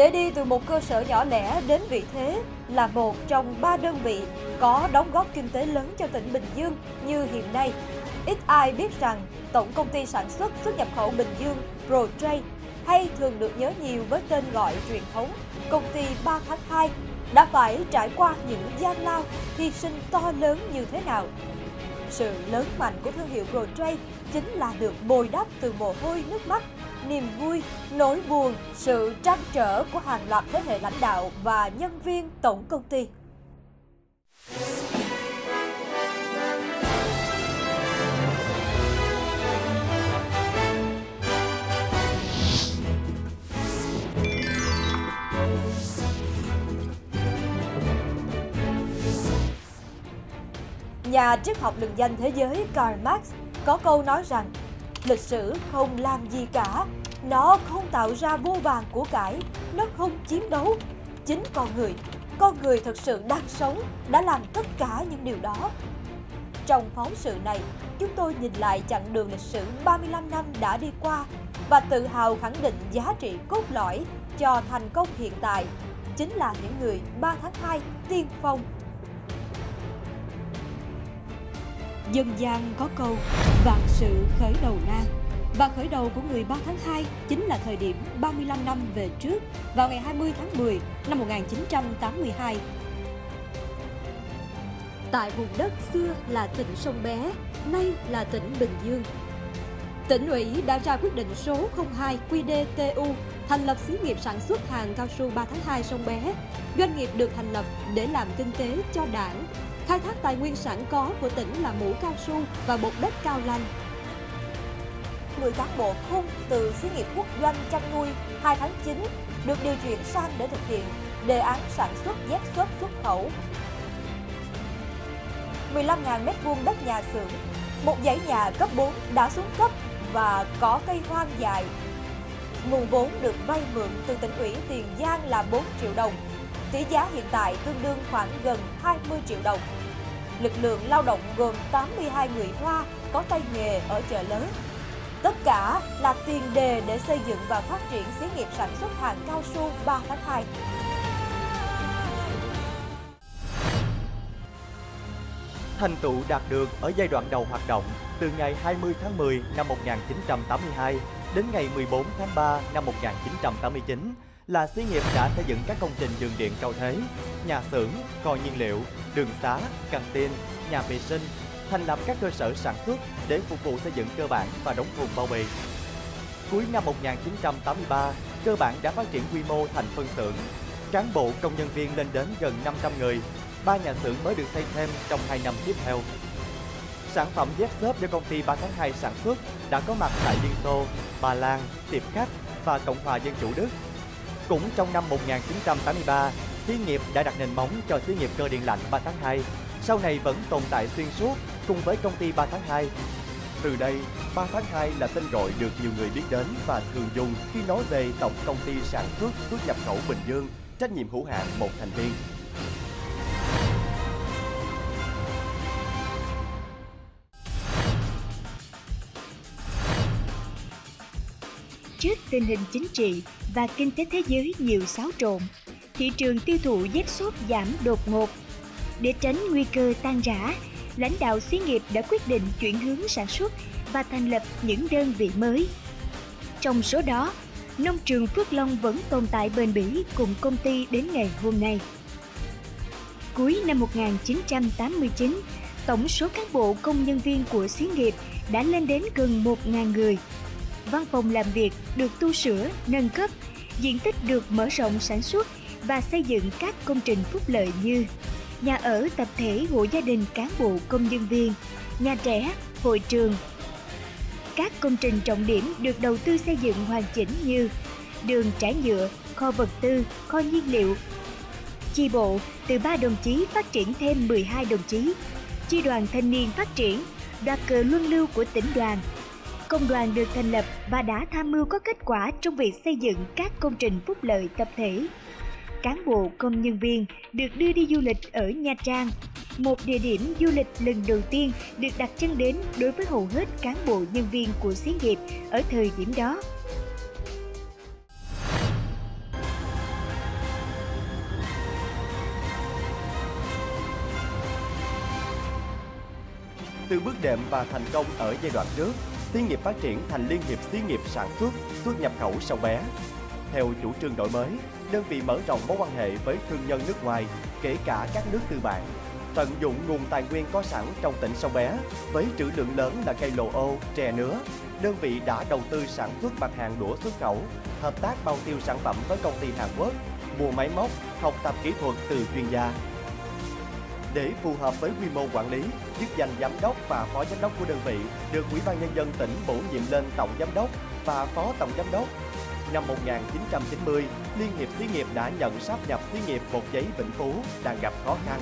Để đi từ một cơ sở nhỏ lẻ đến vị thế là một trong ba đơn vị có đóng góp kinh tế lớn cho tỉnh Bình Dương như hiện nay, ít ai biết rằng Tổng công ty sản xuất xuất nhập khẩu Bình Dương ProTrade hay thường được nhớ nhiều với tên gọi truyền thống công ty 3 tháng 2 đã phải trải qua những gian lao, hy sinh to lớn như thế nào. Sự lớn mạnh của thương hiệu ProTrade chính là được bồi đắp từ mồ hôi nước mắt, niềm vui, nỗi buồn, sự trăn trở của hàng loạt thế hệ lãnh đạo và nhân viên tổng công ty. Nhà triết học lừng danh thế giới Karl Marx có câu nói rằng lịch sử không làm gì cả, nó không tạo ra vô vàng của cải, nó không chiến đấu. Chính con người, con người thật sự đang sống đã làm tất cả những điều đó. Trong phóng sự này, chúng tôi nhìn lại chặng đường lịch sử 35 năm đã đi qua và tự hào khẳng định giá trị cốt lõi cho thành công hiện tại chính là những người 3 tháng 2 tiên phong Dân gian có câu vạn sự khởi đầu nan và khởi đầu của người 3 tháng 2 chính là thời điểm 35 năm về trước vào ngày 20 tháng 10 năm 1982. Tại vùng đất xưa là tỉnh sông Bé, nay là tỉnh Bình Dương. Tỉnh ủy đã ra quyết định số 02 QĐ-TU thành lập xí nghiệp sản xuất hàng cao su 3 tháng 2 sông Bé. Doanh nghiệp được thành lập để làm kinh tế cho đảng, Khai thác tài nguyên sẵn có của tỉnh là mũ cao su và bột đất cao lanh. 10 cán bộ không từ xí nghiệp quốc doanh chăn nuôi 2 tháng 9 được điều chuyển sang để thực hiện đề án sản xuất dép xốp xuất khẩu. 15.000 m2 đất nhà xưởng, một dãy nhà cấp 4 đã xuống cấp và có cây hoang dài. Nguồn vốn được vay mượn từ tỉnh ủy Tiền Giang là 4 triệu đồng Tỷ giá hiện tại tương đương khoảng gần 20 triệu đồng. Lực lượng lao động gồm 82 người Hoa có tay nghề ở chợ lớn. Tất cả là tiền đề để xây dựng và phát triển xí nghiệp sản xuất hàng cao su 3 tháng 2. Thành tựu đạt được ở giai đoạn đầu hoạt động từ ngày 20 tháng 10 năm 1982 đến ngày 14 tháng 3 năm 1989 là xí nghiệp đã xây dựng các công trình đường điện cao thế, nhà xưởng, kho nhiên liệu, đường xá, căng tin, nhà vệ sinh, thành lập các cơ sở sản xuất để phục vụ xây dựng cơ bản và đóng thùng bao bì. Cuối năm 1983, cơ bản đã phát triển quy mô thành phân xưởng, cán bộ công nhân viên lên đến gần 500 người, ba nhà xưởng mới được xây thêm trong 2 năm tiếp theo. Sản phẩm dép xốp do công ty 3 tháng 2 sản xuất đã có mặt tại Liên Xô, Ba Lan, Tiệp Khắc và Cộng hòa Dân chủ Đức cũng trong năm 1983, xí nghiệp đã đặt nền móng cho xí nghiệp cơ điện lạnh 3 tháng 2, sau này vẫn tồn tại xuyên suốt cùng với công ty 3 tháng 2. Từ đây, 3 tháng 2 là tên gọi được nhiều người biết đến và thường dùng khi nói về tổng công ty sản xuất xuất nhập khẩu Bình Dương, trách nhiệm hữu hạn một thành viên. Trước tình hình chính trị và kinh tế thế giới nhiều xáo trộn, thị trường tiêu thụ dép xốp giảm đột ngột. Để tránh nguy cơ tan rã, lãnh đạo xí nghiệp đã quyết định chuyển hướng sản xuất và thành lập những đơn vị mới. Trong số đó, nông trường Phước Long vẫn tồn tại bền bỉ cùng công ty đến ngày hôm nay. Cuối năm 1989, tổng số cán bộ công nhân viên của xí nghiệp đã lên đến gần 1.000 người – văn phòng làm việc được tu sửa, nâng cấp, diện tích được mở rộng sản xuất và xây dựng các công trình phúc lợi như nhà ở tập thể hộ gia đình cán bộ công nhân viên, nhà trẻ, hội trường. Các công trình trọng điểm được đầu tư xây dựng hoàn chỉnh như đường trải nhựa, kho vật tư, kho nhiên liệu. Chi bộ từ 3 đồng chí phát triển thêm 12 đồng chí. Chi đoàn thanh niên phát triển, đoạt cờ luân lưu của tỉnh đoàn công đoàn được thành lập và đã tham mưu có kết quả trong việc xây dựng các công trình phúc lợi tập thể cán bộ công nhân viên được đưa đi du lịch ở Nha Trang, một địa điểm du lịch lần đầu tiên được đặt chân đến đối với hầu hết cán bộ nhân viên của xí nghiệp ở thời điểm đó. Từ bước đệm và thành công ở giai đoạn trước, xí nghiệp phát triển thành liên hiệp xí nghiệp sản xuất, xuất nhập khẩu sâu bé. Theo chủ trương đổi mới, đơn vị mở rộng mối quan hệ với thương nhân nước ngoài, kể cả các nước tư bản, tận dụng nguồn tài nguyên có sẵn trong tỉnh sông bé với trữ lượng lớn là cây lồ ô, chè nứa. Đơn vị đã đầu tư sản xuất mặt hàng đũa xuất khẩu, hợp tác bao tiêu sản phẩm với công ty Hàn Quốc, mua máy móc, học tập kỹ thuật từ chuyên gia. Để phù hợp với quy mô quản lý, chức danh giám đốc và phó giám đốc của đơn vị được Ủy ban nhân dân tỉnh bổ nhiệm lên tổng giám đốc và phó tổng giám đốc. Năm 1990, Liên hiệp xí nghiệp đã nhận sáp nhập xí nghiệp Bột giấy Vĩnh Phú đang gặp khó khăn.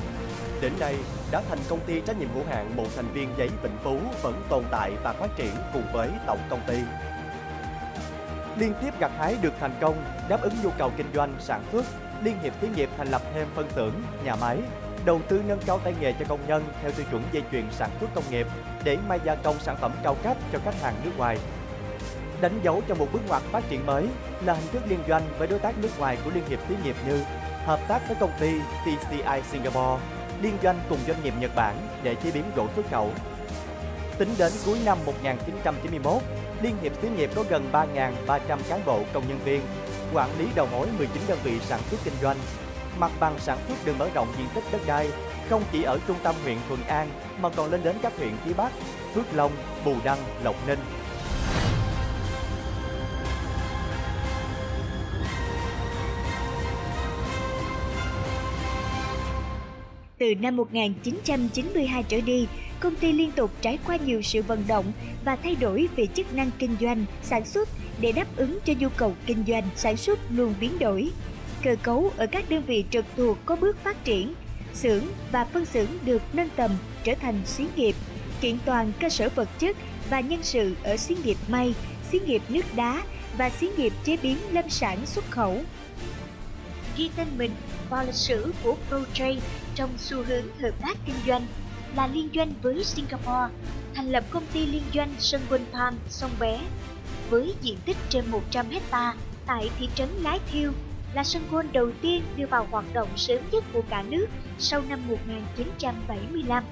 Đến nay, đã thành công ty trách nhiệm hữu hạn một thành viên giấy Vĩnh Phú vẫn tồn tại và phát triển cùng với tổng công ty. Liên tiếp gặt hái được thành công, đáp ứng nhu cầu kinh doanh, sản xuất, Liên hiệp xí nghiệp thành lập thêm phân xưởng, nhà máy, đầu tư nâng cao tay nghề cho công nhân theo tiêu chuẩn dây chuyền sản xuất công nghiệp để may gia công sản phẩm cao cấp cho khách hàng nước ngoài. Đánh dấu cho một bước ngoặt phát triển mới là hình thức liên doanh với đối tác nước ngoài của Liên hiệp xí nghiệp như hợp tác với công ty TCI Singapore, liên doanh cùng doanh nghiệp Nhật Bản để chế biến gỗ xuất khẩu. Tính đến cuối năm 1991, Liên hiệp xí nghiệp có gần 3.300 cán bộ công nhân viên, quản lý đầu mối 19 đơn vị sản xuất kinh doanh. Mặt bằng sản xuất được mở rộng diện tích đất đai, không chỉ ở trung tâm huyện Thuận An mà còn lên đến các huyện phía Bắc, Phước Long, Bù Đăng, Lộc Ninh. Từ năm 1992 trở đi, công ty liên tục trải qua nhiều sự vận động và thay đổi về chức năng kinh doanh, sản xuất để đáp ứng cho nhu cầu kinh doanh, sản xuất luôn biến đổi. Cơ cấu ở các đơn vị trực thuộc có bước phát triển, xưởng và phân xưởng được nâng tầm trở thành xí nghiệp, kiện toàn cơ sở vật chất và nhân sự ở xí nghiệp may, xí nghiệp nước đá và xí nghiệp chế biến lâm sản xuất khẩu. Ghi tên mình vào lịch sử của ProTrade trong xu hướng hợp tác kinh doanh là liên doanh với Singapore, thành lập công ty liên doanh Sân Quân Palm Sông Bé với diện tích trên 100 hecta tại thị trấn Lái Thiêu là sân gôn đầu tiên đưa vào hoạt động sớm nhất của cả nước sau năm 1975.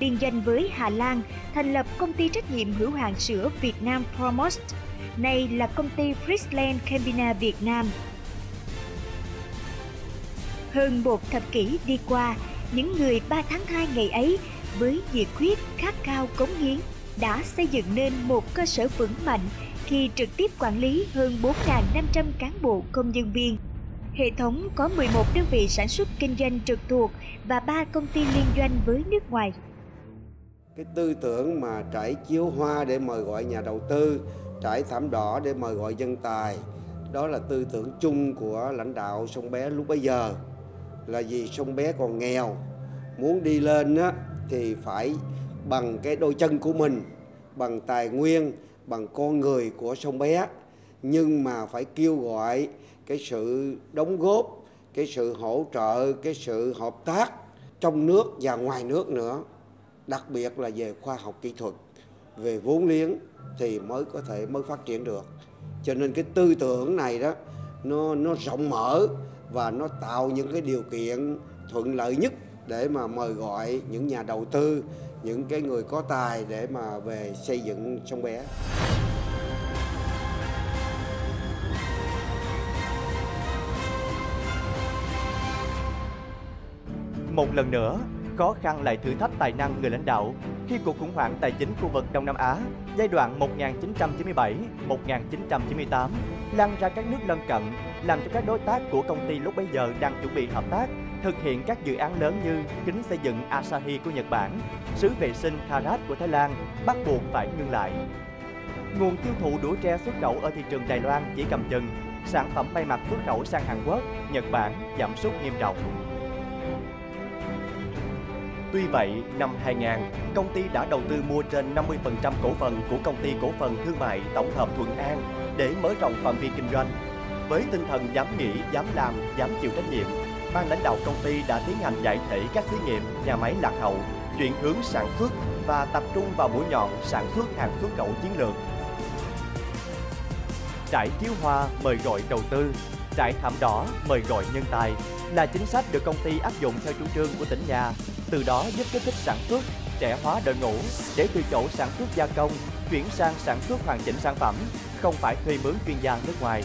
Liên doanh với Hà Lan, thành lập công ty trách nhiệm hữu hạn sữa Việt Nam Promost, nay là công ty Friesland Campina Việt Nam. Hơn một thập kỷ đi qua, những người ba tháng 2 ngày ấy với nhiệt huyết khát khao cống hiến đã xây dựng nên một cơ sở vững mạnh khi trực tiếp quản lý hơn 4.500 cán bộ công nhân viên. Hệ thống có 11 đơn vị sản xuất kinh doanh trực thuộc và 3 công ty liên doanh với nước ngoài. Cái tư tưởng mà trải chiếu hoa để mời gọi nhà đầu tư, trải thảm đỏ để mời gọi dân tài, đó là tư tưởng chung của lãnh đạo sông bé lúc bấy giờ là vì sông bé còn nghèo. Muốn đi lên á, thì phải bằng cái đôi chân của mình bằng tài nguyên bằng con người của sông bé. Nhưng mà phải kêu gọi cái sự đóng góp cái sự hỗ trợ cái sự hợp tác trong nước và ngoài nước nữa. Đặc biệt là về khoa học kỹ thuật về vốn liếng thì mới có thể mới phát triển được. Cho nên cái tư tưởng này đó nó nó rộng mở và nó tạo những cái điều kiện thuận lợi nhất để mà mời gọi những nhà đầu tư những cái người có tài để mà về xây dựng sông bé Một lần nữa, khó khăn lại thử thách tài năng người lãnh đạo khi cuộc khủng hoảng tài chính khu vực Đông Nam Á giai đoạn 1997-1998 lan ra các nước lân cận, làm cho các đối tác của công ty lúc bấy giờ đang chuẩn bị hợp tác thực hiện các dự án lớn như kính xây dựng Asahi của Nhật Bản, sứ vệ sinh Karat của Thái Lan bắt buộc phải ngưng lại. Nguồn tiêu thụ đũa tre xuất khẩu ở thị trường Đài Loan chỉ cầm chừng, sản phẩm may mặc xuất khẩu sang Hàn Quốc, Nhật Bản giảm sút nghiêm trọng. Tuy vậy, năm 2000, công ty đã đầu tư mua trên 50% cổ phần của công ty cổ phần thương mại tổng hợp Thuận An để mở rộng phạm vi kinh doanh. Với tinh thần dám nghĩ, dám làm, dám chịu trách nhiệm, ban lãnh đạo công ty đã tiến hành giải thể các xí nghiệp, nhà máy lạc hậu, chuyển hướng sản xuất và tập trung vào mũi nhọn sản xuất hàng xuất khẩu chiến lược. Trải chiếu hoa mời gọi đầu tư, trải thảm đỏ mời gọi nhân tài là chính sách được công ty áp dụng theo chủ trương của tỉnh nhà từ đó giúp kích thích sản xuất, trẻ hóa đội ngũ để từ chỗ sản xuất gia công chuyển sang sản xuất hoàn chỉnh sản phẩm, không phải thuê mướn chuyên gia nước ngoài.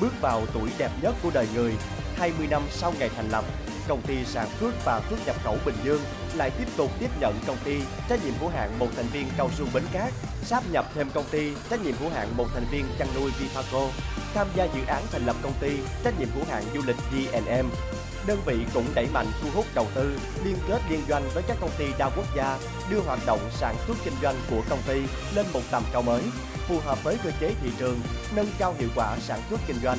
Bước vào tuổi đẹp nhất của đời người, 20 năm sau ngày thành lập, công ty sản xuất và xuất nhập khẩu Bình Dương lại tiếp tục tiếp nhận công ty trách nhiệm hữu hạn một thành viên cao su Bến Cát, sáp nhập thêm công ty trách nhiệm hữu hạn một thành viên chăn nuôi Vifaco, tham gia dự án thành lập công ty trách nhiệm hữu hạn du lịch GNM. Đơn vị cũng đẩy mạnh thu hút đầu tư, liên kết liên doanh với các công ty đa quốc gia, đưa hoạt động sản xuất kinh doanh của công ty lên một tầm cao mới, phù hợp với cơ chế thị trường, nâng cao hiệu quả sản xuất kinh doanh.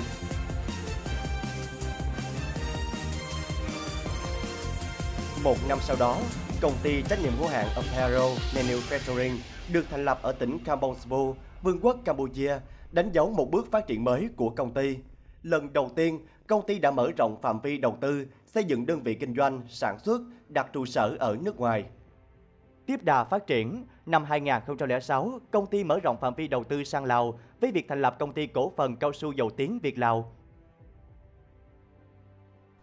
Một năm sau đó, công ty trách nhiệm hữu hạn Apparel Manufacturing được thành lập ở tỉnh Kampong Vương quốc Campuchia, đánh dấu một bước phát triển mới của công ty. Lần đầu tiên, công ty đã mở rộng phạm vi đầu tư, xây dựng đơn vị kinh doanh, sản xuất, đặt trụ sở ở nước ngoài. Tiếp đà phát triển, năm 2006, công ty mở rộng phạm vi đầu tư sang Lào với việc thành lập công ty cổ phần cao su dầu tiếng Việt Lào.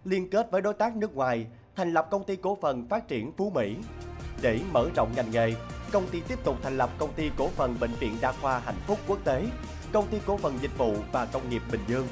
Liên kết với đối tác nước ngoài, thành lập công ty cổ phần phát triển Phú Mỹ. Để mở rộng ngành nghề, công ty tiếp tục thành lập công ty cổ phần Bệnh viện Đa khoa Hạnh phúc Quốc tế, công ty cổ phần dịch vụ và công nghiệp Bình Dương.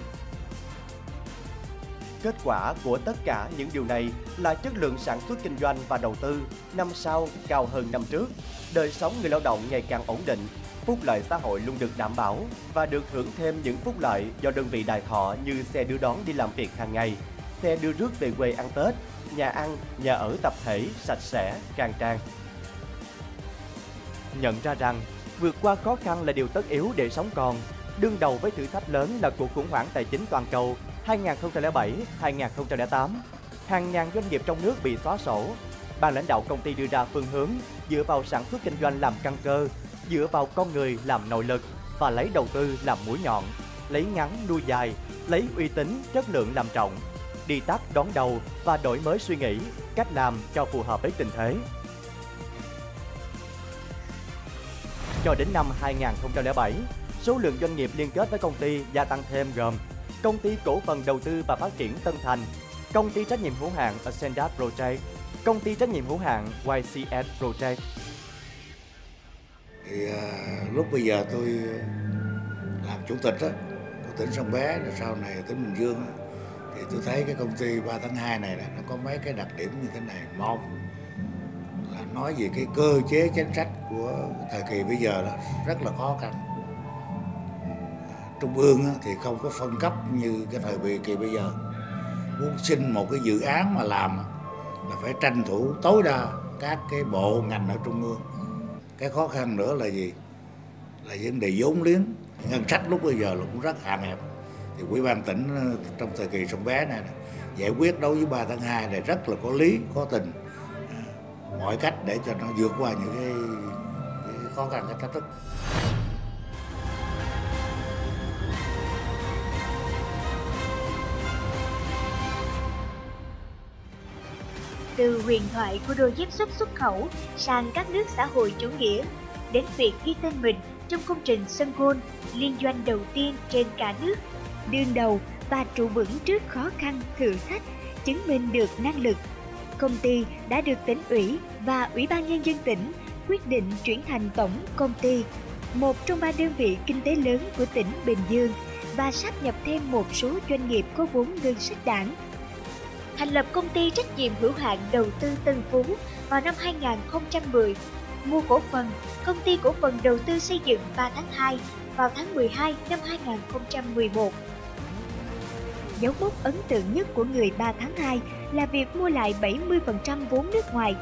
Kết quả của tất cả những điều này là chất lượng sản xuất kinh doanh và đầu tư năm sau cao hơn năm trước, đời sống người lao động ngày càng ổn định, phúc lợi xã hội luôn được đảm bảo và được hưởng thêm những phúc lợi do đơn vị đài thọ như xe đưa đón đi làm việc hàng ngày, xe đưa rước về quê ăn Tết, nhà ăn, nhà ở tập thể sạch sẽ, khang trang. Nhận ra rằng, vượt qua khó khăn là điều tất yếu để sống còn, đương đầu với thử thách lớn là cuộc khủng hoảng tài chính toàn cầu 2007-2008, hàng ngàn doanh nghiệp trong nước bị xóa sổ. Ban lãnh đạo công ty đưa ra phương hướng dựa vào sản xuất kinh doanh làm căn cơ, dựa vào con người làm nội lực và lấy đầu tư làm mũi nhọn, lấy ngắn nuôi dài, lấy uy tín, chất lượng làm trọng đi tắt đón đầu và đổi mới suy nghĩ, cách làm cho phù hợp với tình thế. Cho đến năm 2007, số lượng doanh nghiệp liên kết với công ty gia tăng thêm gồm Công ty cổ phần đầu tư và phát triển Tân Thành, Công ty trách nhiệm hữu hạn Ascendat Project, Công ty trách nhiệm hữu hạn YCS Project. Thì à, lúc bây giờ tôi làm chủ tịch đó, của tỉnh Sông Bé, rồi sau này tỉnh Bình Dương đó, thì tôi thấy cái công ty 3 tháng 2 này là nó có mấy cái đặc điểm như thế này. Một là nói về cái cơ chế chính sách của thời kỳ bây giờ đó rất là khó khăn trung ương thì không có phân cấp như cái thời kỳ bây giờ. Muốn xin một cái dự án mà làm là phải tranh thủ tối đa các cái bộ ngành ở trung ương. Cái khó khăn nữa là gì? Là vấn đề vốn liếng. Ngân sách lúc bây giờ là cũng rất hạn hẹp. Thì quỹ ban tỉnh ờ, trong thời kỳ sông bé này giải quyết đối với 3 tháng 2 này rất là có lý có tình. Ờ, mọi cách để cho nó vượt qua những cái, cái khó khăn cái thách thức. Từ huyền thoại của đôi dép xuất xuất khẩu sang các nước xã hội chủ nghĩa đến việc ghi tên mình trong công trình sân gôn liên doanh đầu tiên trên cả nước đương đầu và trụ vững trước khó khăn, thử thách, chứng minh được năng lực. Công ty đã được tỉnh ủy và Ủy ban Nhân dân tỉnh quyết định chuyển thành tổng công ty, một trong ba đơn vị kinh tế lớn của tỉnh Bình Dương và sắp nhập thêm một số doanh nghiệp có vốn ngân sách đảng. Thành lập công ty trách nhiệm hữu hạn đầu tư Tân Phú vào năm 2010, mua cổ phần công ty cổ phần đầu tư xây dựng 3 tháng 2 vào tháng 12 năm 2011 dấu mốc ấn tượng nhất của người 3 tháng 2 là việc mua lại 70% vốn nước ngoài,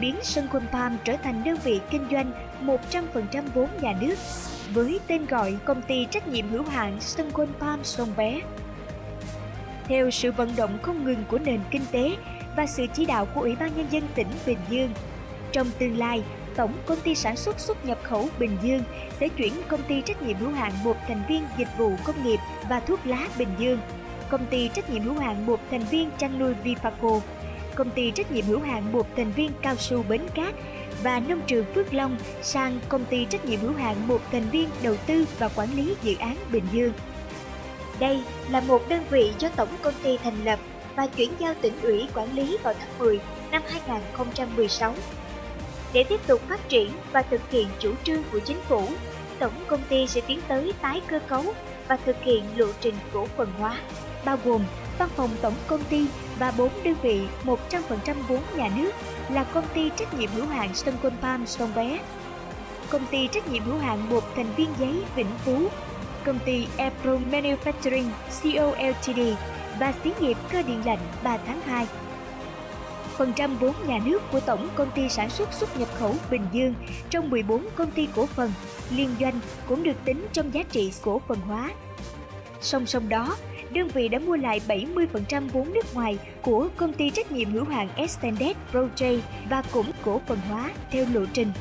biến Sun Quân Palm trở thành đơn vị kinh doanh 100% vốn nhà nước với tên gọi công ty trách nhiệm hữu hạn Sun Quân Palm Sông Bé. Theo sự vận động không ngừng của nền kinh tế và sự chỉ đạo của Ủy ban Nhân dân tỉnh Bình Dương, trong tương lai, Tổng Công ty Sản xuất xuất nhập khẩu Bình Dương sẽ chuyển công ty trách nhiệm hữu hạn một thành viên dịch vụ công nghiệp và thuốc lá Bình Dương công ty trách nhiệm hữu hạn một thành viên chăn nuôi Vifaco, công ty trách nhiệm hữu hạn một thành viên cao su Bến Cát và nông trường Phước Long sang công ty trách nhiệm hữu hạn một thành viên đầu tư và quản lý dự án Bình Dương. Đây là một đơn vị do tổng công ty thành lập và chuyển giao tỉnh ủy quản lý vào tháng 10 năm 2016. Để tiếp tục phát triển và thực hiện chủ trương của chính phủ, tổng công ty sẽ tiến tới tái cơ cấu và thực hiện lộ trình cổ phần hóa, bao gồm văn phòng tổng công ty và 4 đơn vị 100% vốn nhà nước là công ty trách nhiệm hữu hạn Sân Quân Palm Sông Bé, công ty trách nhiệm hữu hạn một thành viên giấy Vĩnh Phú, công ty April Manufacturing Co Ltd và xí nghiệp cơ điện lạnh 3 tháng 2. Phần trăm vốn nhà nước của tổng công ty sản xuất xuất nhập khẩu Bình Dương trong 14 công ty cổ phần liên doanh cũng được tính trong giá trị cổ phần hóa. Song song đó, đơn vị đã mua lại 70% vốn nước ngoài của công ty trách nhiệm hữu hạn Extended Project và cũng cổ phần hóa theo lộ trình.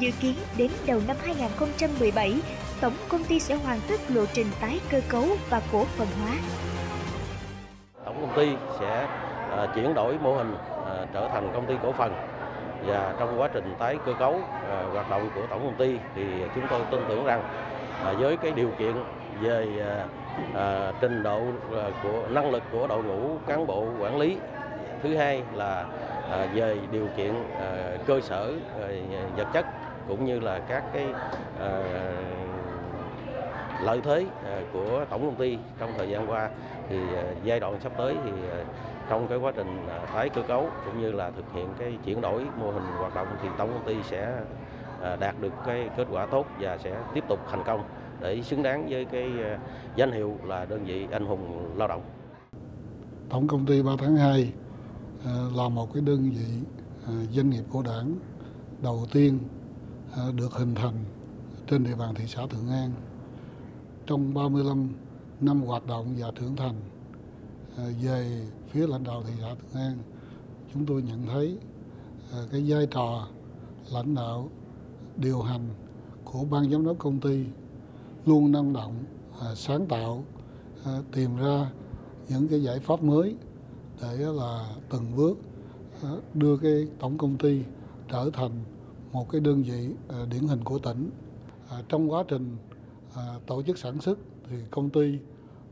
Dự kiến đến đầu năm 2017, tổng công ty sẽ hoàn tất lộ trình tái cơ cấu và cổ phần hóa. Tổng công ty sẽ uh, chuyển đổi mô hình uh, trở thành công ty cổ phần và trong quá trình tái cơ cấu uh, hoạt động của tổng công ty thì chúng tôi tin tưởng rằng với cái điều kiện về à, trình độ của năng lực của đội ngũ cán bộ quản lý thứ hai là à, về điều kiện à, cơ sở à, vật chất cũng như là các cái à, lợi thế ờ, của tổng công ty trong thời gian qua thì ờ, giai đoạn sắp tới thì ờ, trong cái quá trình tái cơ cấu cũng như là thực hiện cái chuyển đổi mô hình hoạt động thì tổng công ty sẽ đạt được cái kết quả tốt và sẽ tiếp tục thành công để xứng đáng với cái danh hiệu là đơn vị anh hùng lao động. Tổng công ty 3 tháng 2 là một cái đơn vị doanh nghiệp của đảng đầu tiên được hình thành trên địa bàn thị xã Thượng An. Trong 35 năm hoạt động và trưởng thành ờ, về phía lãnh đạo thị xã Thượng An, chúng tôi nhận thấy ờ, cái vai trò lãnh đạo điều hành của ban giám đốc công ty luôn năng động ờ, sáng tạo tìm ra những cái giải pháp mới để là từng bước đưa cái tổng công ty trở thành một cái đơn vị điển hình của tỉnh. Trong quá trình À, tổ chức sản xuất thì công ty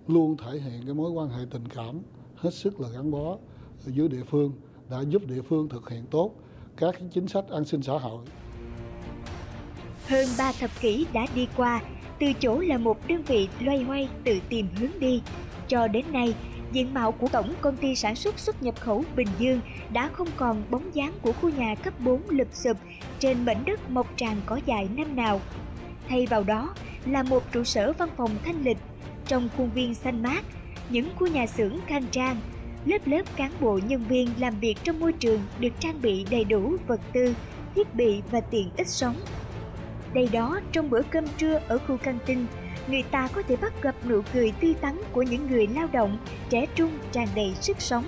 luôn thể hiện cái mối quan hệ tình cảm hết sức là gắn bó dưới địa phương đã giúp địa phương thực hiện tốt các chính sách an sinh xã hội. Hơn 3 thập kỷ đã đi qua từ chỗ là một đơn vị loay hoay tự tìm hướng đi. Cho đến nay, diện mạo của Tổng Công ty Sản xuất xuất nhập khẩu Bình Dương đã không còn bóng dáng của khu nhà cấp 4 lụp sụp trên mảnh đất mọc tràn cỏ dài năm nào. Thay vào đó là một trụ sở văn phòng thanh lịch trong khuôn viên xanh mát, những khu nhà xưởng khang trang, lớp lớp cán bộ nhân viên làm việc trong môi trường được trang bị đầy đủ vật tư, thiết bị và tiện ích sống đây đó, trong bữa cơm trưa ở khu căng tin, người ta có thể bắt gặp nụ cười tươi tắn của những người lao động, trẻ trung tràn đầy sức sống.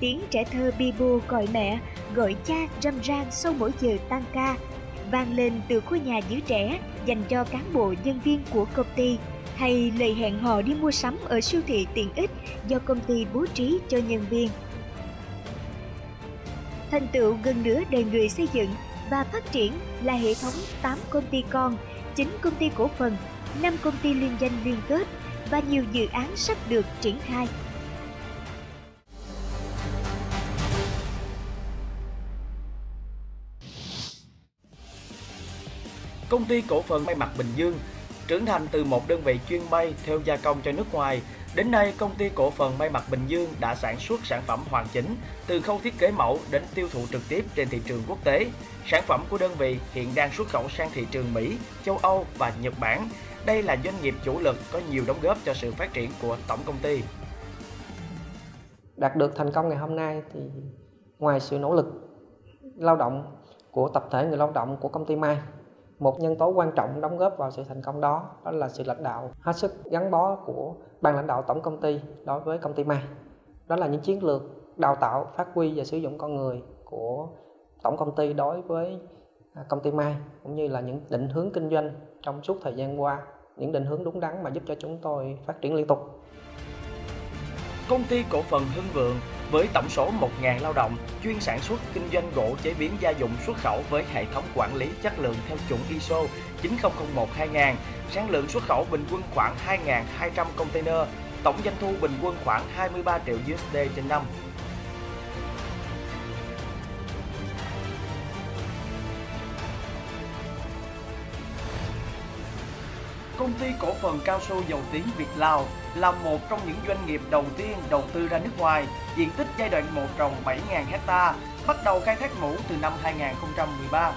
Tiếng trẻ thơ bi bô gọi mẹ, gọi cha râm ran sau mỗi giờ tan ca, vang lên từ khu nhà giữ trẻ dành cho cán bộ nhân viên của công ty hay lời hẹn hò đi mua sắm ở siêu thị tiện ích do công ty bố trí cho nhân viên. Thành tựu gần nửa đời người xây dựng và phát triển là hệ thống 8 công ty con, 9 công ty cổ phần, 5 công ty liên danh liên kết và nhiều dự án sắp được triển khai. Công ty cổ phần may mặc Bình Dương trưởng thành từ một đơn vị chuyên may theo gia công cho nước ngoài Đến nay, công ty cổ phần may mặc Bình Dương đã sản xuất sản phẩm hoàn chỉnh từ khâu thiết kế mẫu đến tiêu thụ trực tiếp trên thị trường quốc tế. Sản phẩm của đơn vị hiện đang xuất khẩu sang thị trường Mỹ, châu Âu và Nhật Bản. Đây là doanh nghiệp chủ lực có nhiều đóng góp cho sự phát triển của tổng công ty. Đạt được thành công ngày hôm nay thì ngoài sự nỗ lực lao động của tập thể người lao động của công ty Mai một nhân tố quan trọng đóng góp vào sự thành công đó đó là sự lãnh đạo, hết sức gắn bó của ban lãnh đạo tổng công ty đối với công ty Mai đó là những chiến lược đào tạo, phát huy và sử dụng con người của tổng công ty đối với à, công ty Mai cũng như là những định hướng kinh doanh trong suốt thời gian qua, những định hướng đúng đắn mà giúp cho chúng tôi phát triển liên tục. Công ty cổ phần Hưng Vượng với tổng số 1.000 lao động chuyên sản xuất kinh doanh gỗ chế biến gia dụng xuất khẩu với hệ thống quản lý chất lượng theo chuẩn ISO 9001-2000, sản lượng xuất khẩu bình quân khoảng 2.200 container, tổng doanh thu bình quân khoảng 23 triệu USD trên năm. Công ty cổ phần cao su dầu tiếng Việt Lào là một trong những doanh nghiệp đầu tiên đầu tư ra nước ngoài, diện tích giai đoạn 1 trồng 7.000 hecta, bắt đầu khai thác mũ từ năm 2013.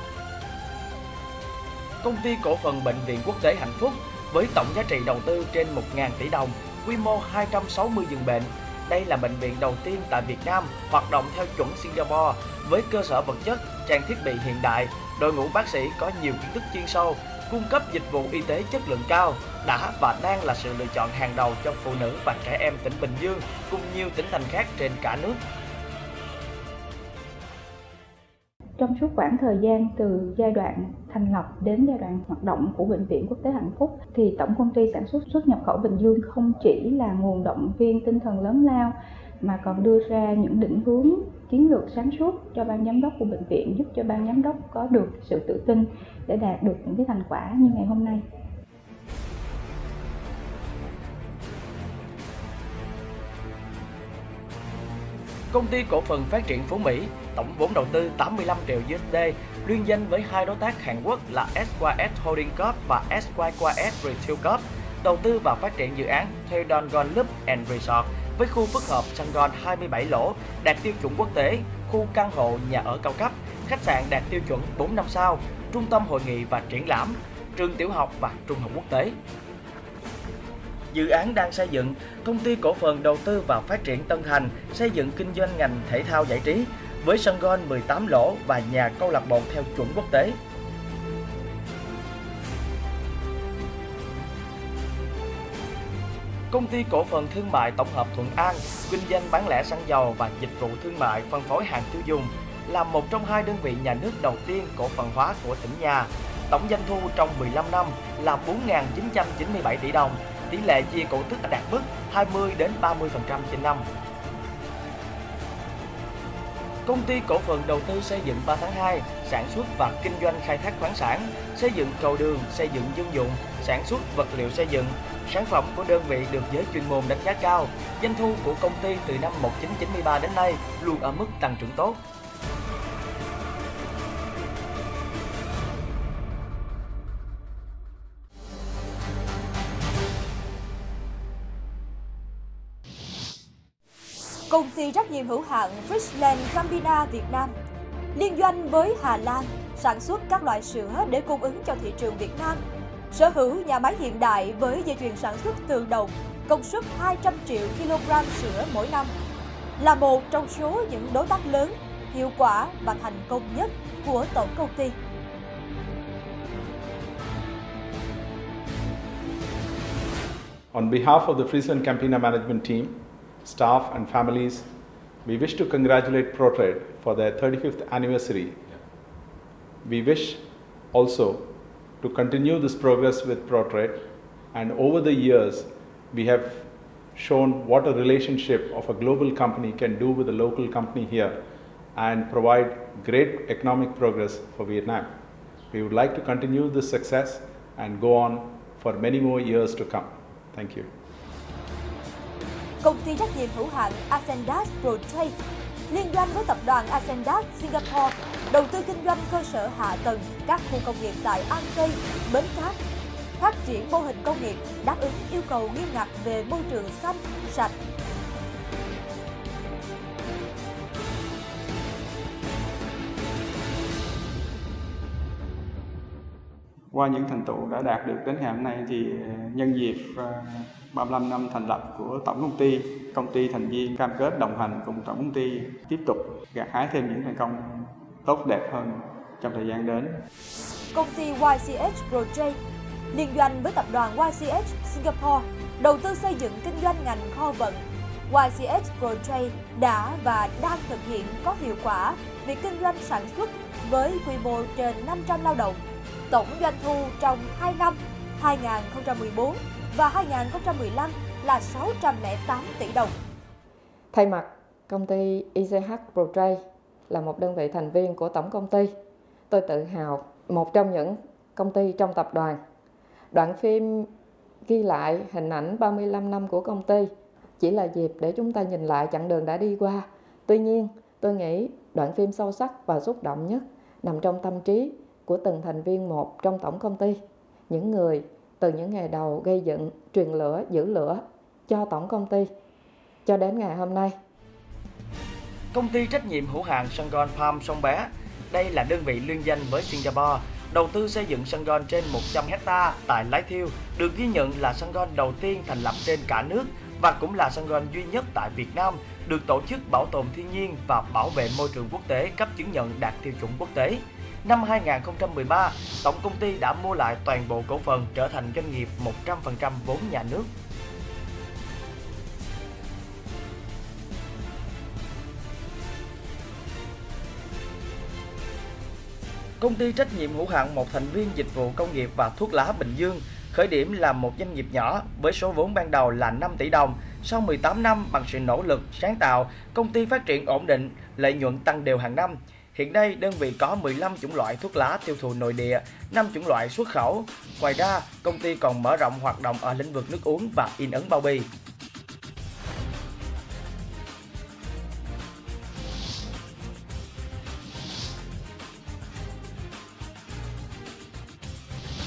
Công ty cổ phần Bệnh viện Quốc tế Hạnh Phúc với tổng giá trị đầu tư trên 1.000 tỷ đồng, quy mô 260 giường bệnh. Đây là bệnh viện đầu tiên tại Việt Nam hoạt động theo chuẩn Singapore với cơ sở vật chất, trang thiết bị hiện đại, đội ngũ bác sĩ có nhiều kiến thức chuyên sâu, cung cấp dịch vụ y tế chất lượng cao đã và đang là sự lựa chọn hàng đầu cho phụ nữ và trẻ em tỉnh Bình Dương cùng nhiều tỉnh thành khác trên cả nước. Trong suốt khoảng thời gian từ giai đoạn thành lập đến giai đoạn hoạt động của Bệnh viện Quốc tế Hạnh Phúc, thì Tổng công ty sản xuất xuất nhập khẩu Bình Dương không chỉ là nguồn động viên tinh thần lớn lao, mà còn đưa ra những định hướng chiến lược sáng suốt cho ban giám đốc của bệnh viện giúp cho ban giám đốc có được sự tự tin để đạt được những cái thành quả như ngày hôm nay. Công ty cổ phần phát triển Phú Mỹ, tổng vốn đầu tư 85 triệu USD, liên danh với hai đối tác Hàn Quốc là SYS Holding Corp và SYS Retail Corp, đầu tư và phát triển dự án Theodon Golf Loop and Resort với khu phức hợp Saigon 27 lỗ đạt tiêu chuẩn quốc tế, khu căn hộ nhà ở cao cấp, khách sạn đạt tiêu chuẩn 4 năm sao, trung tâm hội nghị và triển lãm, trường tiểu học và trung học quốc tế. Dự án đang xây dựng, công ty cổ phần đầu tư và phát triển Tân Thành xây dựng kinh doanh ngành thể thao giải trí với sân golf 18 lỗ và nhà câu lạc bộ theo chuẩn quốc tế. Công ty cổ phần thương mại tổng hợp Thuận An kinh doanh bán lẻ xăng dầu và dịch vụ thương mại phân phối hàng tiêu dùng là một trong hai đơn vị nhà nước đầu tiên cổ phần hóa của tỉnh nhà. Tổng doanh thu trong 15 năm là 4.997 tỷ đồng, tỷ lệ chia cổ tức đạt mức 20 đến 30% trên năm. Công ty cổ phần đầu tư xây dựng 3 tháng 2 sản xuất và kinh doanh khai thác khoáng sản, xây dựng cầu đường, xây dựng dân dụng, sản xuất vật liệu xây dựng. Sản phẩm của đơn vị được giới chuyên môn đánh giá cao. Doanh thu của công ty từ năm 1993 đến nay luôn ở mức tăng trưởng tốt. Công ty trách nhiệm hữu hạn Frisland Campina Việt Nam liên doanh với Hà Lan sản xuất các loại sữa để cung ứng cho thị trường Việt Nam. Sở hữu nhà máy hiện đại với dây chuyền sản xuất tự động, công suất 200 triệu kg sữa mỗi năm. Là một trong số những đối tác lớn, hiệu quả và thành công nhất của tổng công ty. On behalf of the Friesland Campina management team, staff and families, we wish to congratulate ProTrade for their 35th anniversary. We wish also to continue this progress with ProTrade and over the years we have shown what a relationship of a global company can do with a local company here and provide great economic progress for Vietnam. We would like to continue this success and go on for many more years to come. Thank you. Công ty trách nhiệm hữu hạn Ascendas ProTrade liên doanh với tập đoàn Ascendas Singapore đầu tư kinh doanh cơ sở hạ tầng các khu công nghiệp tại An Tây, Bến Cát, phát triển mô hình công nghiệp đáp ứng yêu cầu nghiêm ngặt về môi trường xanh, sạch. Qua những thành tựu đã đạt được đến ngày hôm nay thì ờ, nhân dịp ờ, 35 năm thành lập của tổng công ty, công ty thành viên cam kết đồng hành cùng tổng công ty tiếp tục gặt hái thêm những thành công tốt đẹp hơn trong thời gian đến. Công ty YCH Project liên doanh với tập đoàn YCH Singapore đầu tư xây dựng kinh doanh ngành kho vận. YCH Project đã và đang thực hiện có hiệu quả việc kinh doanh sản xuất với quy mô trên 500 lao động. Tổng doanh thu trong 2 năm 2014 và 2015 là 608 tỷ đồng. Thay mặt công ty ICH ProTrade là một đơn vị thành viên của tổng công ty, tôi tự hào một trong những công ty trong tập đoàn. Đoạn phim ghi lại hình ảnh 35 năm của công ty chỉ là dịp để chúng ta nhìn lại chặng đường đã đi qua. Tuy nhiên, tôi nghĩ đoạn phim sâu sắc và xúc động nhất nằm trong tâm trí của từng thành viên một trong tổng công ty. Những người từ những ngày đầu gây dựng, truyền lửa, giữ lửa cho tổng công ty cho đến ngày hôm nay. Công ty trách nhiệm hữu hạn Saigon Palm Sông Bé, đây là đơn vị liên danh với Singapore, đầu tư xây dựng sân golf trên 100 hecta tại Lái Thiêu, được ghi nhận là sân golf đầu tiên thành lập trên cả nước và cũng là sân golf duy nhất tại Việt Nam được Tổ chức Bảo tồn Thiên nhiên và Bảo vệ Môi trường Quốc tế cấp chứng nhận đạt tiêu chuẩn quốc tế. Năm 2013, tổng công ty đã mua lại toàn bộ cổ phần trở thành doanh nghiệp 100% vốn nhà nước. Công ty trách nhiệm hữu hạn một thành viên dịch vụ công nghiệp và thuốc lá Bình Dương khởi điểm là một doanh nghiệp nhỏ với số vốn ban đầu là 5 tỷ đồng. Sau 18 năm bằng sự nỗ lực, sáng tạo, công ty phát triển ổn định, lợi nhuận tăng đều hàng năm. Hiện nay, đơn vị có 15 chủng loại thuốc lá tiêu thụ nội địa, 5 chủng loại xuất khẩu. Ngoài ra, công ty còn mở rộng hoạt động ở lĩnh vực nước uống và in ấn bao bì.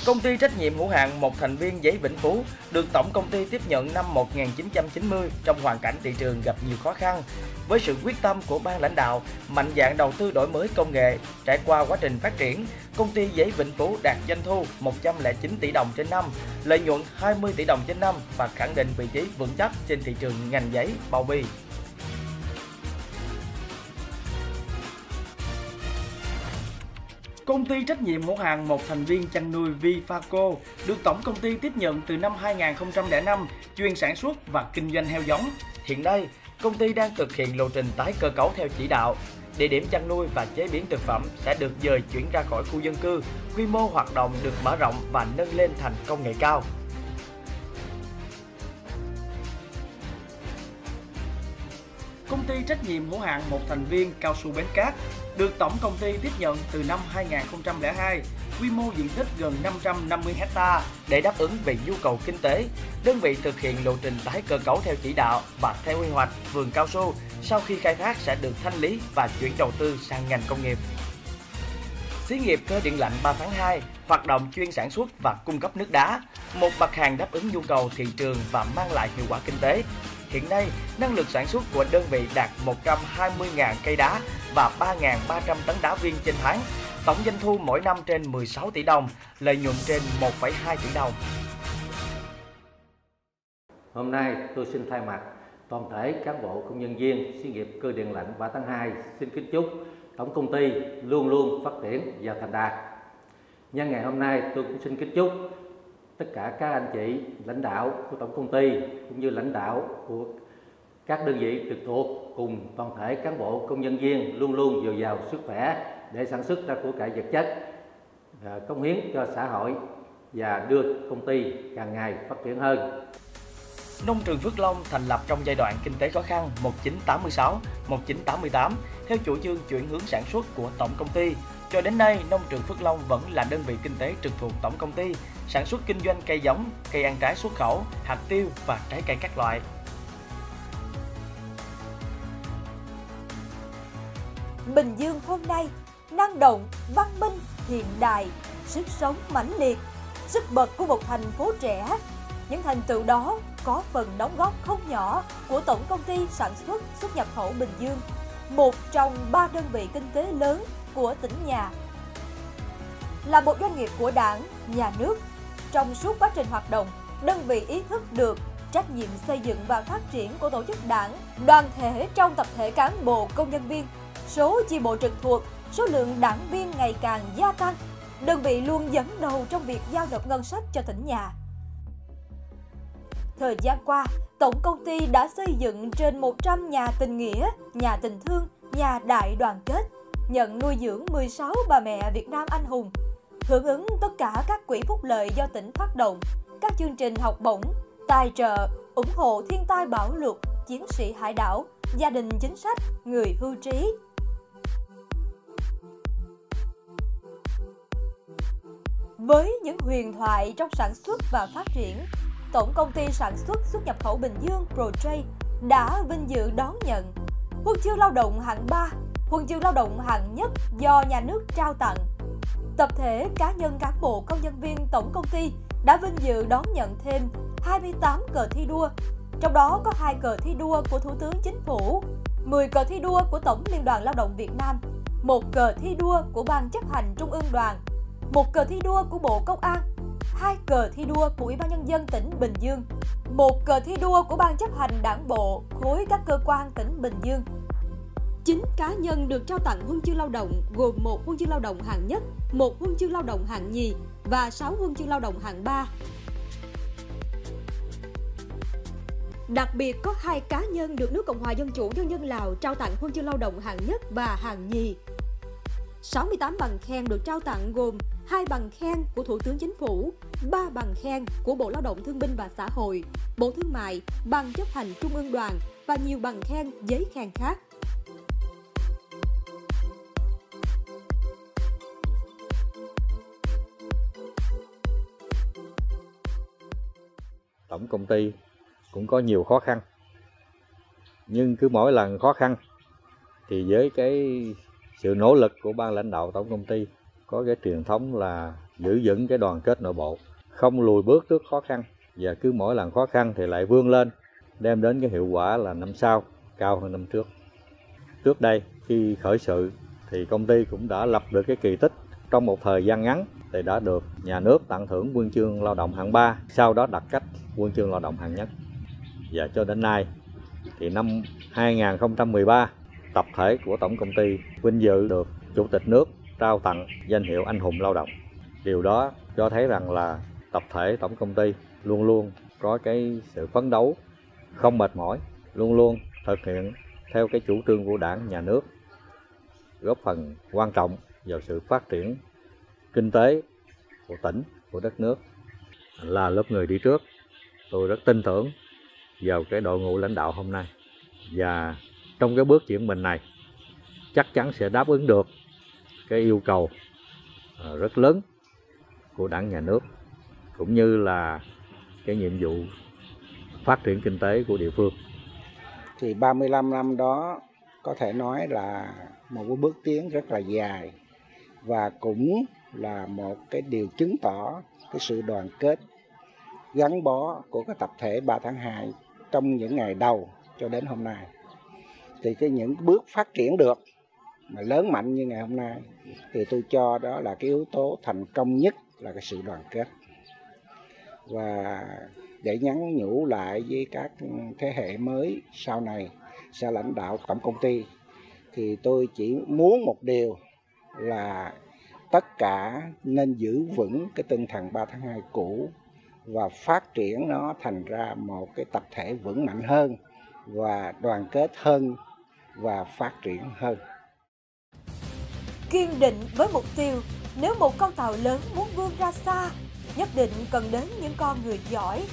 Công ty trách nhiệm hữu hạn một thành viên giấy Vĩnh Phú được tổng công ty tiếp nhận năm 1990 trong hoàn cảnh thị trường gặp nhiều khó khăn. Với sự quyết tâm của ban lãnh đạo, mạnh dạng đầu tư đổi mới công nghệ, trải qua quá trình phát triển, công ty giấy Vĩnh Phú đạt doanh thu 109 tỷ đồng trên năm, lợi nhuận 20 tỷ đồng trên năm và khẳng định vị trí vững chắc trên thị trường ngành giấy bao bì. Công ty trách nhiệm hữu hạn một thành viên chăn nuôi Vifaco được tổng công ty tiếp nhận từ năm 2005, chuyên sản xuất và kinh doanh heo giống. Hiện nay, công ty đang thực hiện lộ trình tái cơ cấu theo chỉ đạo. Địa điểm chăn nuôi và chế biến thực phẩm sẽ được dời chuyển ra khỏi khu dân cư, quy mô hoạt động được mở rộng và nâng lên thành công nghệ cao. Công ty trách nhiệm hữu hạn một thành viên cao su Bến Cát được tổng công ty tiếp nhận từ năm 2002, quy mô diện tích gần 550 ha để đáp ứng về nhu cầu kinh tế. Đơn vị thực hiện lộ trình tái cơ cấu theo chỉ đạo và theo quy hoạch vườn cao su sau khi khai thác sẽ được thanh lý và chuyển đầu tư sang ngành công nghiệp. Xí nghiệp cơ điện lạnh 3 tháng 2 hoạt động chuyên sản xuất và cung cấp nước đá, một mặt hàng đáp ứng nhu cầu thị trường và mang lại hiệu quả kinh tế. Hiện nay, năng lực sản xuất của đơn vị đạt 120.000 cây đá và 3.300 tấn đá viên trên tháng. Tổng doanh thu mỗi năm trên 16 tỷ đồng, lợi nhuận trên 1,2 tỷ đồng. Hôm nay tôi xin thay mặt toàn thể cán bộ công nhân viên xí nghiệp cơ điện lạnh 3 tháng 2 xin kính chúc tổng công ty luôn luôn phát triển và thành đạt. Nhân ngày hôm nay tôi cũng xin kính chúc tất cả các anh chị lãnh đạo của tổng công ty cũng như lãnh đạo của các đơn vị trực thuộc cùng toàn thể cán bộ, công nhân viên luôn luôn dồi dào sức khỏe để sản xuất ra của cải vật chất à, công hiến cho xã hội và đưa công ty càng ngày phát triển hơn. Nông trường Phước Long thành lập trong giai đoạn kinh tế khó khăn 1986-1988 theo chủ trương chuyển hướng sản xuất của tổng công ty. Cho đến nay, nông trường Phước Long vẫn là đơn vị kinh tế trực thuộc tổng công ty, sản xuất kinh doanh cây giống, cây ăn trái xuất khẩu, hạt tiêu và trái cây các loại. Bình Dương hôm nay năng động, văn minh, hiện đại, sức sống mãnh liệt, sức bật của một thành phố trẻ. Những thành tựu đó có phần đóng góp không nhỏ của Tổng công ty sản xuất xuất nhập khẩu Bình Dương, một trong ba đơn vị kinh tế lớn của tỉnh nhà. Là một doanh nghiệp của đảng, nhà nước, trong suốt quá trình hoạt động, đơn vị ý thức được trách nhiệm xây dựng và phát triển của tổ chức đảng, đoàn thể trong tập thể cán bộ công nhân viên số chi bộ trực thuộc, số lượng đảng viên ngày càng gia tăng. Đơn vị luôn dẫn đầu trong việc giao nộp ngân sách cho tỉnh nhà. Thời gian qua, tổng công ty đã xây dựng trên 100 nhà tình nghĩa, nhà tình thương, nhà đại đoàn kết, nhận nuôi dưỡng 16 bà mẹ Việt Nam anh hùng, hưởng ứng tất cả các quỹ phúc lợi do tỉnh phát động, các chương trình học bổng, tài trợ, ủng hộ thiên tai bão lụt, chiến sĩ hải đảo, gia đình chính sách, người hưu trí, Với những huyền thoại trong sản xuất và phát triển, Tổng công ty sản xuất xuất nhập khẩu Bình Dương ProTrade đã vinh dự đón nhận huân chương lao động hạng 3, huân chương lao động hạng nhất do nhà nước trao tặng. Tập thể cá nhân cán bộ công nhân viên tổng công ty đã vinh dự đón nhận thêm 28 cờ thi đua, trong đó có hai cờ thi đua của Thủ tướng Chính phủ, 10 cờ thi đua của Tổng Liên đoàn Lao động Việt Nam, một cờ thi đua của Ban chấp hành Trung ương đoàn, một cờ thi đua của Bộ Công an, hai cờ thi đua của Ủy ban Nhân dân tỉnh Bình Dương, một cờ thi đua của Ban chấp hành đảng bộ khối các cơ quan tỉnh Bình Dương. Chín cá nhân được trao tặng huân chương lao động gồm một huân chương lao động hạng nhất, một huân chương lao động hạng nhì và 6 huân chương lao động hạng 3. Đặc biệt có hai cá nhân được nước Cộng hòa Dân chủ Nhân dân Lào trao tặng huân chương lao động hạng nhất và hạng nhì. 68 bằng khen được trao tặng gồm hai bằng khen của Thủ tướng Chính phủ, ba bằng khen của Bộ Lao động Thương binh và Xã hội, Bộ Thương mại, Ban chấp hành Trung ương đoàn và nhiều bằng khen, giấy khen khác. Tổng công ty cũng có nhiều khó khăn. Nhưng cứ mỗi lần khó khăn thì với cái sự nỗ lực của ban lãnh đạo tổng công ty có cái truyền thống là giữ vững cái đoàn kết nội bộ, không lùi bước trước khó khăn và cứ mỗi lần khó khăn thì lại vươn lên, đem đến cái hiệu quả là năm sau cao hơn năm trước. Trước đây khi khởi sự thì công ty cũng đã lập được cái kỳ tích trong một thời gian ngắn thì đã được nhà nước tặng thưởng huân chương lao động hạng 3, sau đó đặt cách huân chương lao động hạng nhất. Và cho đến nay thì năm 2013 tập thể của tổng công ty vinh dự được chủ tịch nước trao tặng danh hiệu anh hùng lao động. Điều đó cho thấy rằng là tập thể tổng công ty luôn luôn có cái sự phấn đấu không mệt mỏi, luôn luôn thực hiện theo cái chủ trương của Đảng, nhà nước góp phần quan trọng vào sự phát triển kinh tế của tỉnh, của đất nước là lớp người đi trước. Tôi rất tin tưởng vào cái đội ngũ lãnh đạo hôm nay và trong cái bước chuyển mình này chắc chắn sẽ đáp ứng được cái yêu cầu ờ, rất lớn của đảng nhà nước cũng như là cái nhiệm vụ phát triển kinh tế của địa phương. Thì 35 năm đó có thể nói là một cái bước tiến rất là dài và cũng là một cái điều chứng tỏ cái sự đoàn kết gắn bó của cái tập thể 3 tháng 2 trong những ngày đầu cho đến hôm nay. Thì cái những bước phát triển được mà lớn mạnh như ngày hôm nay thì tôi cho đó là cái yếu tố thành công nhất là cái sự đoàn kết. Và để nhắn nhủ lại với các thế hệ mới sau này sẽ lãnh đạo tổng công ty, thì tôi chỉ muốn một điều là tất cả nên giữ vững cái tinh thần 3 tháng 2 cũ và phát triển nó thành ra một cái tập thể vững mạnh hơn và đoàn kết hơn và phát triển hơn. Kiên định với mục tiêu, nếu một con tàu lớn muốn vươn ra xa, nhất định cần đến những con người giỏi.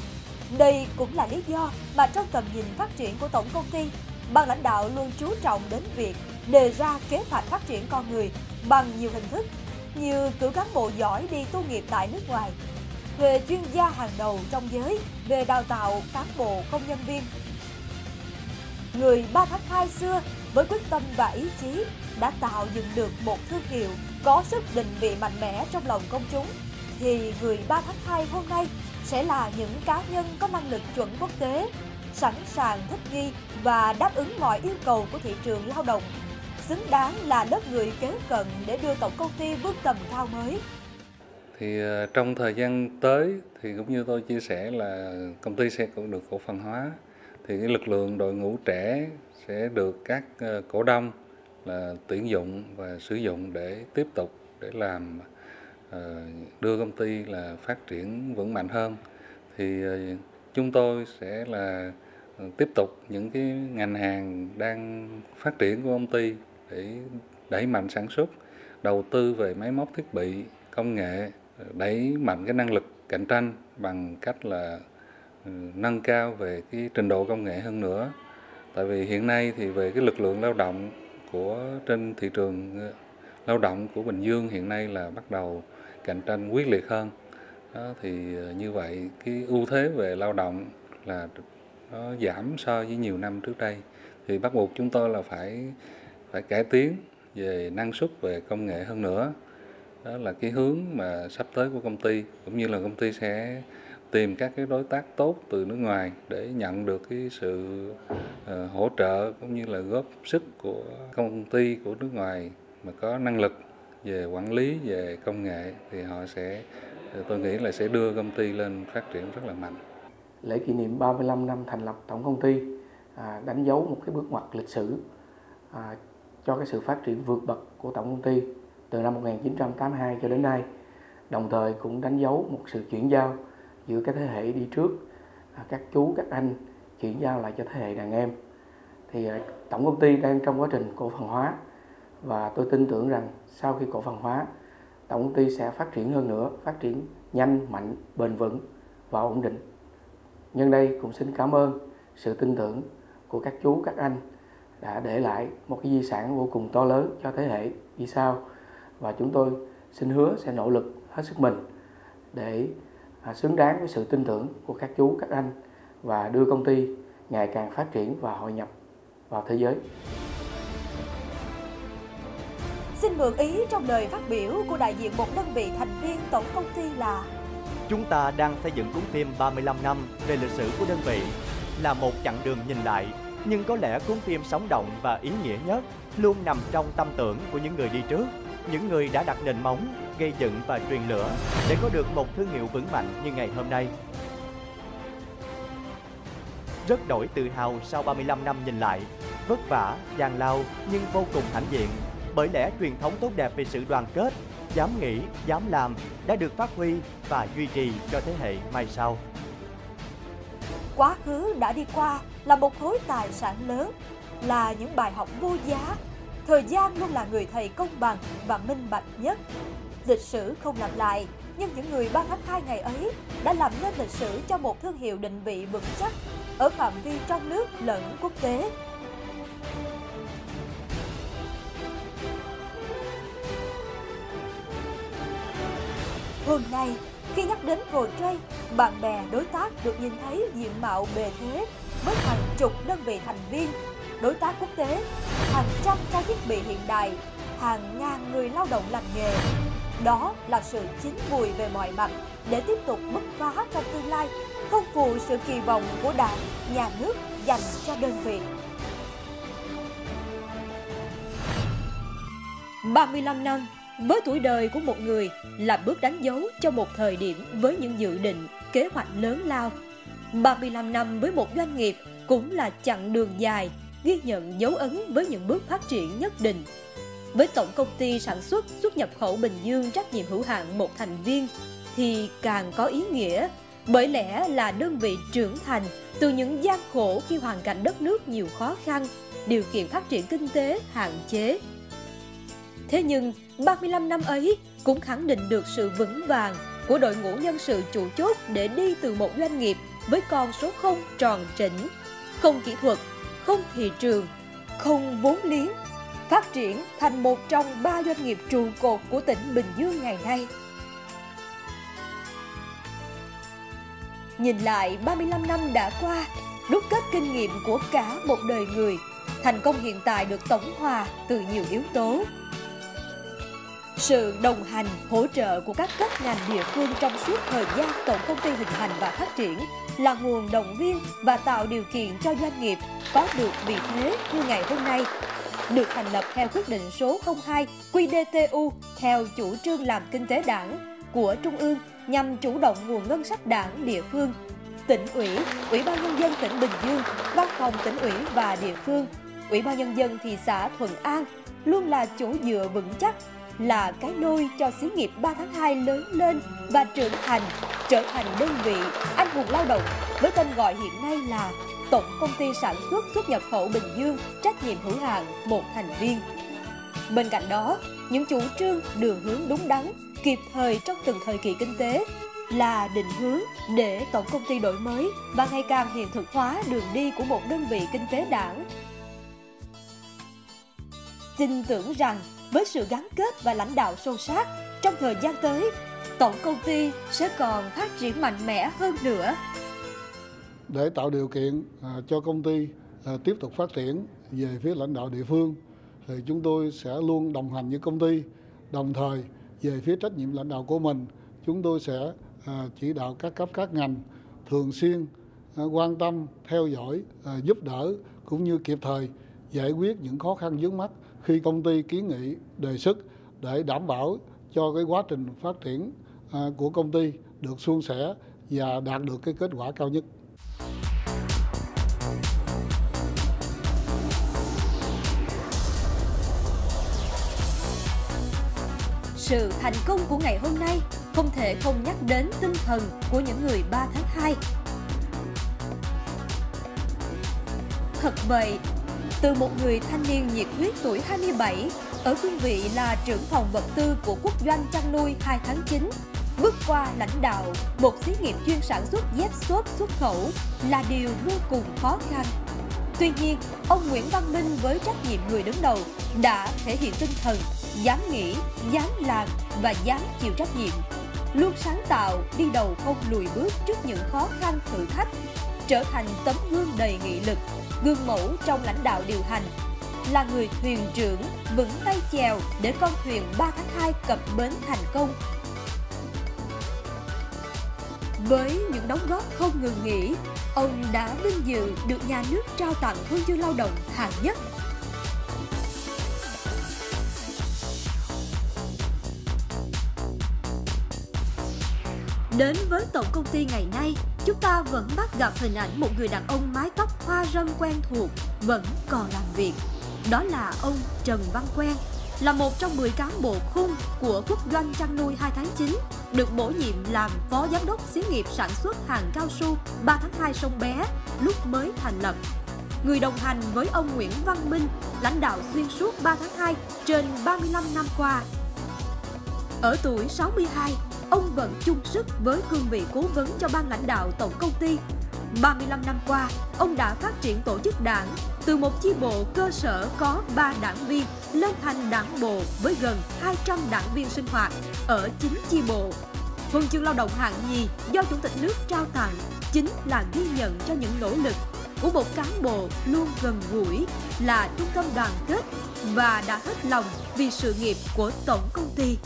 Đây cũng là lý do mà trong tầm nhìn phát triển của tổng công ty, ban lãnh đạo luôn chú trọng đến việc đề ra kế hoạch phát triển con người bằng nhiều hình thức như cử cán bộ giỏi đi tu nghiệp tại nước ngoài, thuê chuyên gia hàng đầu trong giới về đào tạo cán bộ công nhân viên. Người ba tháng 2 xưa với quyết tâm và ý chí đã tạo dựng được một thương hiệu có sức định vị mạnh mẽ trong lòng công chúng, thì người ba tháng 2 hôm nay sẽ là những cá nhân có năng lực chuẩn quốc tế, sẵn sàng thích nghi và đáp ứng mọi yêu cầu của thị trường lao động xứng đáng là lớp người kế cận để đưa tổng công ty vươn tầm cao mới. Thì ờ, trong thời gian tới thì cũng như tôi chia sẻ là công ty sẽ cũng được cổ phần hóa thì cái lực lượng đội ngũ trẻ sẽ được các ờ, cổ đông là tuyển dụng và sử dụng để tiếp tục để làm ờ, đưa công ty là phát triển vững mạnh hơn thì chúng tôi sẽ là tiếp tục những cái ngành hàng đang phát triển của công ty để đẩy mạnh sản xuất đầu tư về máy móc thiết bị công nghệ đẩy mạnh cái năng lực cạnh tranh bằng cách là ừ, nâng cao về cái trình độ công nghệ hơn nữa. Tại vì hiện nay thì về cái lực lượng lao động của trên thị trường ừ, lao động của Bình Dương hiện nay là bắt đầu cạnh tranh quyết liệt hơn. Đó, thì ờ, như vậy cái ưu thế về lao động là nó giảm so với nhiều năm trước đây. Thì bắt buộc chúng tôi là phải phải cải tiến về năng suất, về công nghệ hơn nữa đó là cái hướng mà sắp tới của công ty, cũng như là công ty sẽ tìm các cái đối tác tốt từ nước ngoài để nhận được cái sự ờ, hỗ trợ cũng như là góp sức của công ty của nước ngoài mà có năng lực về quản lý, về công nghệ, thì họ sẽ, tôi nghĩ là sẽ đưa công ty lên phát triển rất là mạnh. Lễ kỷ niệm 35 năm thành lập tổng công ty à, đánh dấu một cái bước ngoặt lịch sử à, cho cái sự phát triển vượt bậc của tổng công ty từ năm 1982 cho đến nay. Đồng thời cũng đánh dấu một sự chuyển giao giữa các thế hệ đi trước, à, các chú, các anh chuyển giao lại cho thế hệ đàn em. Thì à, tổng công ty đang trong quá trình cổ phần hóa và tôi tin tưởng rằng sau khi cổ phần hóa, tổng công ty sẽ phát triển hơn nữa, phát triển nhanh, mạnh, bền vững và ổn định. Nhân đây cũng xin cảm ơn sự tin tưởng của các chú, các anh đã để lại một cái di sản vô cùng to lớn cho thế hệ đi sau và chúng tôi xin hứa sẽ nỗ lực hết sức mình để à, xứng đáng với sự tin tưởng của các chú, các anh và đưa công ty ngày càng phát triển và hội nhập vào thế giới. Xin mượn ý trong lời phát biểu của đại diện một đơn vị thành viên tổng công ty là Chúng ta đang xây dựng cuốn phim 35 năm về lịch sử của đơn vị là một chặng đường nhìn lại nhưng có lẽ cuốn phim sống động và ý nghĩa nhất luôn nằm trong tâm tưởng của những người đi trước, những người đã đặt nền móng, gây dựng và truyền lửa để có được một thương hiệu vững mạnh như ngày hôm nay. Rất đổi tự hào sau 35 năm nhìn lại, vất vả, gian lao nhưng vô cùng hãnh diện bởi lẽ truyền thống tốt đẹp về sự đoàn kết, dám nghĩ, dám làm đã được phát huy và duy trì cho thế hệ mai sau. Quá khứ đã đi qua là một khối tài sản lớn, là những bài học vô giá. Thời gian luôn là người thầy công bằng và minh bạch nhất. Lịch sử không lặp lại, nhưng những người 3 tháng 2 ngày ấy đã làm nên lịch sử cho một thương hiệu định vị vững chắc ở phạm vi trong nước lẫn quốc tế. Hôm nay, khi nhắc đến Portray, bạn bè đối tác được nhìn thấy diện mạo bề thế với hàng chục đơn vị thành viên, đối tác quốc tế, hàng trăm trang thiết bị hiện đại, hàng ngàn người lao động lành nghề. Đó là sự chín mùi về mọi mặt để tiếp tục bứt phá trong tương lai, không phụ sự kỳ vọng của đảng, nhà nước dành cho đơn vị. 35 năm với tuổi đời của một người là bước đánh dấu cho một thời điểm với những dự định, kế hoạch lớn lao. 35 năm với một doanh nghiệp cũng là chặng đường dài, ghi nhận dấu ấn với những bước phát triển nhất định. Với tổng công ty sản xuất xuất nhập khẩu Bình Dương trách nhiệm hữu hạn một thành viên thì càng có ý nghĩa bởi lẽ là đơn vị trưởng thành từ những gian khổ khi hoàn cảnh đất nước nhiều khó khăn, điều kiện phát triển kinh tế hạn chế. Thế nhưng 35 năm ấy cũng khẳng định được sự vững vàng của đội ngũ nhân sự chủ chốt để đi từ một doanh nghiệp với con số không tròn chỉnh, không kỹ thuật, không thị trường, không vốn liếng, phát triển thành một trong ba doanh nghiệp trụ cột của tỉnh Bình Dương ngày nay. Nhìn lại 35 năm đã qua, đúc kết kinh nghiệm của cả một đời người, thành công hiện tại được tổng hòa từ nhiều yếu tố sự đồng hành, hỗ trợ của các cấp ngành địa phương trong suốt thời gian tổng công ty hình thành và phát triển là nguồn động viên và tạo điều kiện cho doanh nghiệp có được vị thế như ngày hôm nay. Được thành lập theo quyết định số 02 qdtu theo chủ trương làm kinh tế đảng của Trung ương nhằm chủ động nguồn ngân sách đảng địa phương. Tỉnh ủy, Ủy ban Nhân dân tỉnh Bình Dương, Văn phòng tỉnh ủy và địa phương, Ủy ban Nhân dân thị xã Thuận An luôn là chỗ dựa vững chắc là cái nôi cho xí nghiệp 3 tháng 2 lớn lên và trưởng thành, trở thành đơn vị anh hùng lao động với tên gọi hiện nay là Tổng Công ty Sản xuất xuất nhập khẩu Bình Dương trách nhiệm hữu hạn một thành viên. Bên cạnh đó, những chủ trương đường hướng đúng đắn, kịp thời trong từng thời kỳ kinh tế là định hướng để tổng công ty đổi mới và ngày càng hiện thực hóa đường đi của một đơn vị kinh tế đảng. Tin tưởng rằng với sự gắn kết và lãnh đạo sâu sát, trong thời gian tới, tổng công ty sẽ còn phát triển mạnh mẽ hơn nữa. Để tạo điều kiện à, cho công ty à, tiếp tục phát triển về phía lãnh đạo địa phương, thì chúng tôi sẽ luôn đồng hành với công ty. Đồng thời về phía trách nhiệm lãnh đạo của mình, chúng tôi sẽ à, chỉ đạo các cấp các ngành thường xuyên quan tâm, theo dõi, giúp đỡ cũng như kịp thời giải quyết những khó khăn vướng mắt khi công ty kiến nghị đề xuất để đảm bảo cho cái quá trình phát triển à, của công ty được suôn sẻ và đạt được cái kết quả cao nhất. Sự thành công của ngày hôm nay không thể không nhắc đến tinh thần của những người 3 tháng 2. Thật vậy, từ một người thanh niên nhiệt huyết tuổi 27 ở cương vị là trưởng phòng vật tư của quốc doanh chăn nuôi 2 tháng 9, bước qua lãnh đạo một xí nghiệp chuyên sản xuất dép xốp xuất khẩu là điều vô cùng khó khăn. Tuy nhiên, ông Nguyễn Văn Minh với trách nhiệm người đứng đầu đã thể hiện tinh thần dám nghĩ, dám làm và dám chịu trách nhiệm. Luôn sáng tạo, đi đầu không lùi bước trước những khó khăn thử thách, trở thành tấm gương đầy nghị lực, gương mẫu trong lãnh đạo điều hành, là người thuyền trưởng vững tay chèo để con thuyền 3 tháng 2 cập bến thành công. Với những đóng góp không ngừng nghỉ, ông đã vinh dự được nhà nước trao tặng huân chương lao động hạng nhất Đến với tổng công ty ngày nay, chúng ta vẫn bắt gặp hình ảnh một người đàn ông mái tóc hoa râm quen thuộc vẫn còn làm việc. Đó là ông Trần Văn Quen, là một trong 10 cán bộ khung của quốc doanh chăn nuôi 2 tháng 9, được bổ nhiệm làm phó giám đốc xí nghiệp sản xuất hàng cao su 3 tháng 2 sông Bé lúc mới thành lập. Người đồng hành với ông Nguyễn Văn Minh, lãnh đạo xuyên suốt 3 tháng 2 trên 35 năm qua. Ở tuổi 62, ông vẫn chung sức với cương vị cố vấn cho ban lãnh đạo tổng công ty. 35 năm qua, ông đã phát triển tổ chức đảng từ một chi bộ cơ sở có 3 đảng viên lên thành đảng bộ với gần 200 đảng viên sinh hoạt ở 9 chi bộ. Huân chương lao động hạng nhì do Chủ tịch nước trao tặng chính là ghi nhận cho những nỗ lực của một cán bộ luôn gần gũi là trung tâm đoàn kết và đã hết lòng vì sự nghiệp của tổng công ty.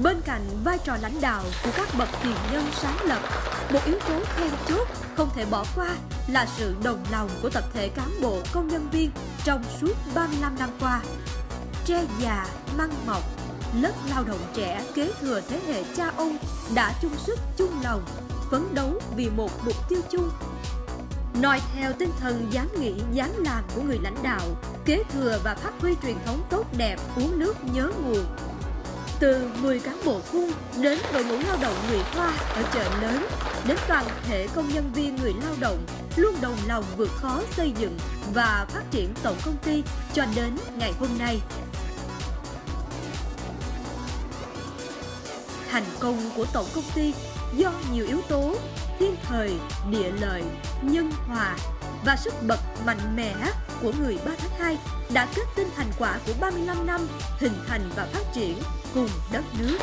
Bên cạnh vai trò lãnh đạo của các bậc tiền nhân sáng lập, một yếu tố then chốt không thể bỏ qua là sự đồng lòng của tập thể cán bộ công nhân viên trong suốt 35 năm qua. Tre già, măng mọc, lớp lao động trẻ kế thừa thế hệ cha ông đã chung sức chung lòng, phấn đấu vì một mục tiêu chung. Nói theo tinh thần dám nghĩ, dám làm của người lãnh đạo, kế thừa và phát huy truyền thống tốt đẹp uống nước nhớ nguồn từ 10 cán bộ khu đến đội ngũ lao động người Hoa ở chợ lớn, đến toàn thể công nhân viên người lao động luôn đồng lòng vượt khó xây dựng và phát triển tổng công ty cho đến ngày hôm nay. Thành công của tổng công ty do nhiều yếu tố thiên thời, địa lợi, nhân hòa và sức bật mạnh mẽ của người 3 tháng 2 đã kết tinh thành quả của 35 năm hình thành và phát triển cùng đất nước.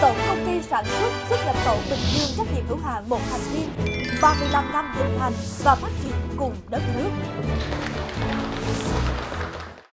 Tổng công ty sản xuất xuất nhập khẩu Bình Dương trách nhiệm hữu hạn một thành viên 35 năm hình thành và phát triển cùng đất nước.